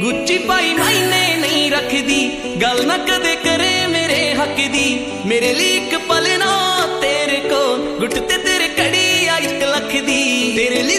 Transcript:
Gucci पाई मायने नहीं रख दी। गल न कदे करे मेरे हक दी। मेरे लिए एक पल ना तेरे को। गुट तेरे कड़ी आई लख दी। तेरे लिए